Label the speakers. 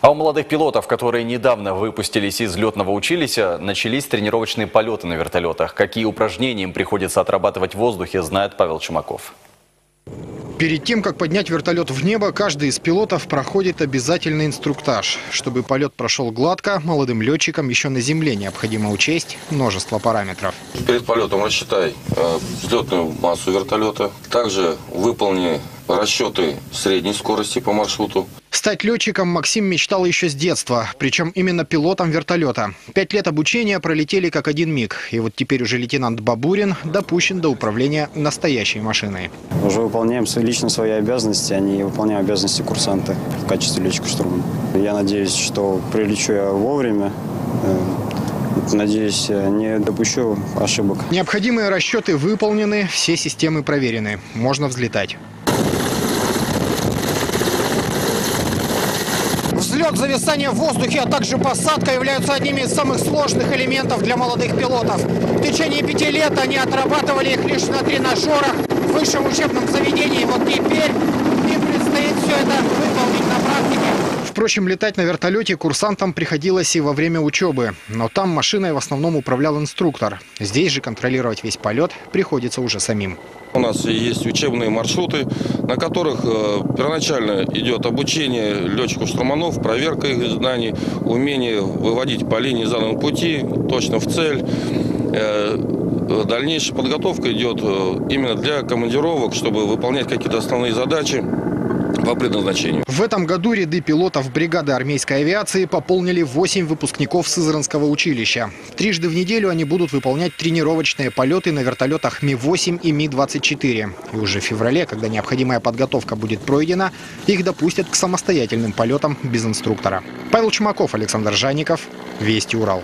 Speaker 1: А у молодых пилотов, которые недавно выпустились из летного училища, начались тренировочные полеты на вертолетах. Какие упражнения им приходится отрабатывать в воздухе, знает Павел Чумаков.
Speaker 2: Перед тем, как поднять вертолет в небо, каждый из пилотов проходит обязательный инструктаж. Чтобы полет прошел гладко, молодым летчикам еще на земле необходимо учесть множество параметров.
Speaker 3: Перед полетом рассчитай э, взлетную массу вертолета. Также выполни расчеты средней скорости по маршруту.
Speaker 2: Стать летчиком Максим мечтал еще с детства, причем именно пилотом вертолета. Пять лет обучения пролетели как один миг. И вот теперь уже лейтенант Бабурин допущен до управления настоящей машиной.
Speaker 4: Уже выполняем свои, лично свои обязанности, а не выполняем обязанности курсанта в качестве летчика штурмана. Я надеюсь, что прилечу я вовремя. Э, Надеюсь, не допущу ошибок.
Speaker 2: Необходимые расчеты выполнены, все системы проверены. Можно взлетать. Взлет, зависание в воздухе, а также посадка являются одними из самых сложных элементов для молодых пилотов. В течение пяти лет они отрабатывали их лишь на тренажерах в высшем учебном заведении. Вот теперь им предстоит все это выполнить на практике. Впрочем, летать на вертолете курсантам приходилось и во время учебы. Но там машиной в основном управлял инструктор. Здесь же контролировать весь полет приходится уже самим.
Speaker 3: У нас есть учебные маршруты, на которых э, первоначально идет обучение летчиков-штурманов, проверка их знаний, умение выводить по линии заданного пути, точно в цель. Э, Дальнейшая подготовка идет э, именно для командировок, чтобы выполнять какие-то основные задачи по предназначению.
Speaker 2: В этом году ряды пилотов бригады армейской авиации пополнили 8 выпускников Сызранского училища. Трижды в неделю они будут выполнять тренировочные полеты на вертолетах Ми-8 и Ми-24. И уже в феврале, когда необходимая подготовка будет пройдена, их допустят к самостоятельным полетам без инструктора. Павел Чумаков, Александр Жанников, Вести Урал.